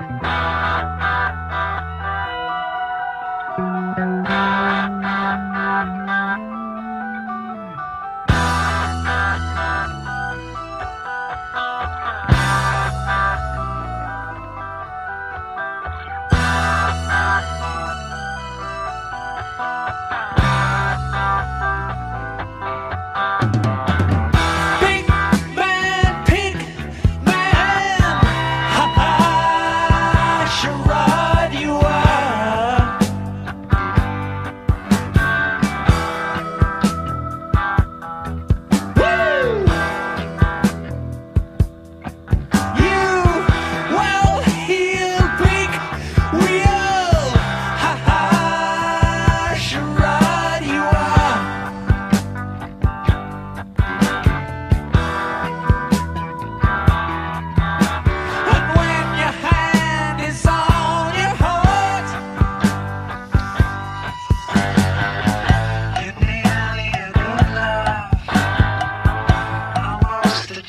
Thank you.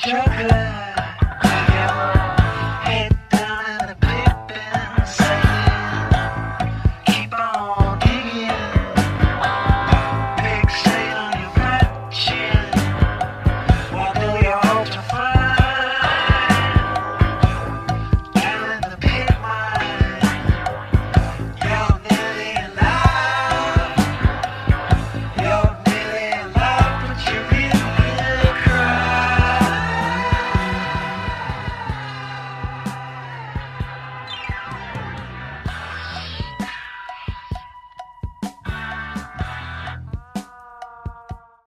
chocolate.